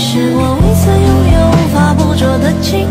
是我未曾拥有、无法捕捉的亲